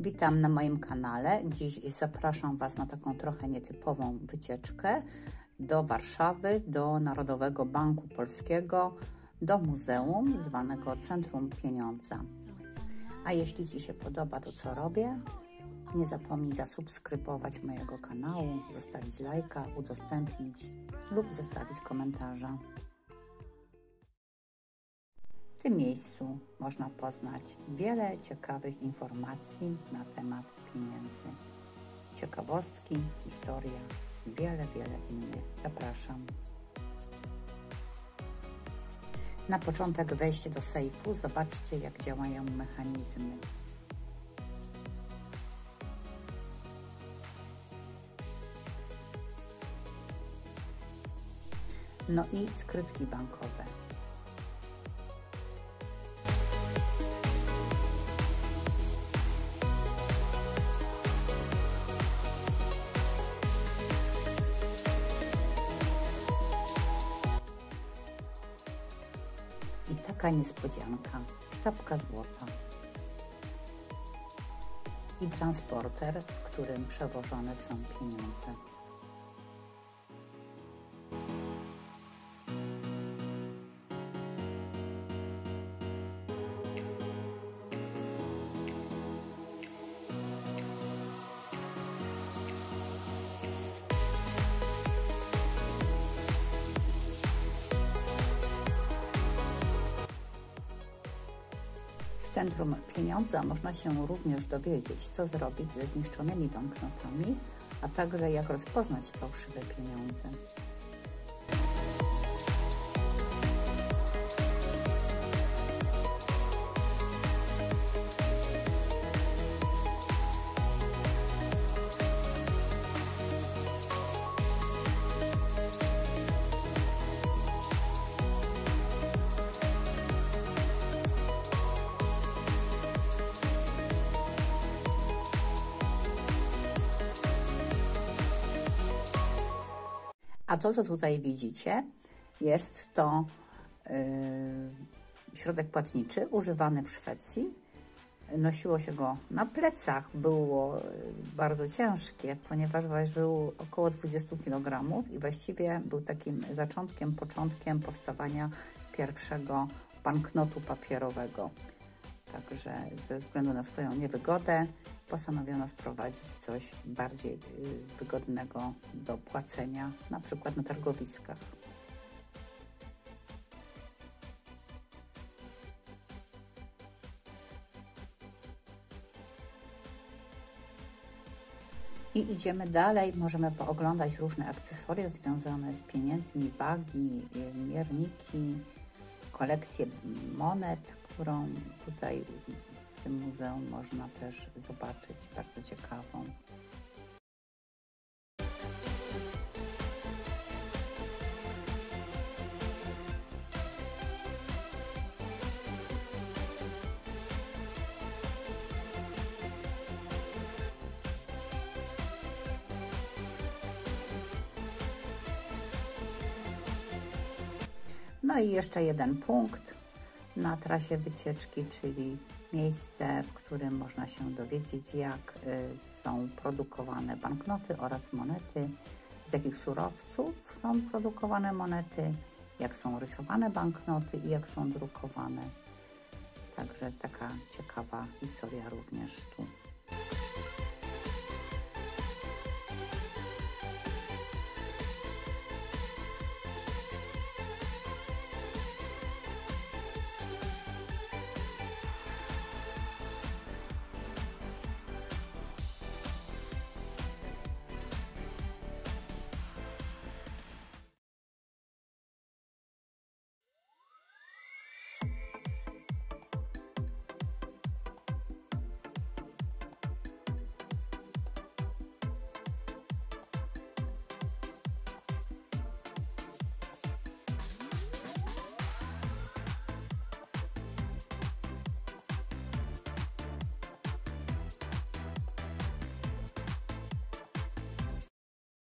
Witam na moim kanale. Dziś zapraszam Was na taką trochę nietypową wycieczkę do Warszawy, do Narodowego Banku Polskiego, do muzeum zwanego Centrum Pieniądza. A jeśli Ci się podoba to, co robię, nie zapomnij zasubskrybować mojego kanału, zostawić lajka, udostępnić lub zostawić komentarza. W tym miejscu można poznać wiele ciekawych informacji na temat pieniędzy. Ciekawostki, historia, wiele, wiele innych. Zapraszam. Na początek wejście do sejfu. Zobaczcie, jak działają mechanizmy. No i skrytki bankowe. I taka niespodzianka, sztabka złota. I transporter, w którym przewożone są pieniądze. Centrum pieniądza można się również dowiedzieć, co zrobić ze zniszczonymi banknotami, a także jak rozpoznać fałszywe pieniądze. A to, co tutaj widzicie, jest to yy, środek płatniczy używany w Szwecji. Nosiło się go na plecach, było bardzo ciężkie, ponieważ ważył około 20 kg i właściwie był takim zaczątkiem, początkiem powstawania pierwszego banknotu papierowego. Także ze względu na swoją niewygodę postanowiono wprowadzić coś bardziej wygodnego do płacenia, na przykład na targowiskach. I idziemy dalej, możemy pooglądać różne akcesoria związane z pieniędzmi, wagi, mierniki, kolekcję monet, którą tutaj tym muzeum można też zobaczyć, bardzo ciekawą. No i jeszcze jeden punkt na trasie wycieczki, czyli miejsce, w którym można się dowiedzieć, jak są produkowane banknoty oraz monety, z jakich surowców są produkowane monety, jak są rysowane banknoty i jak są drukowane. Także taka ciekawa historia również tu.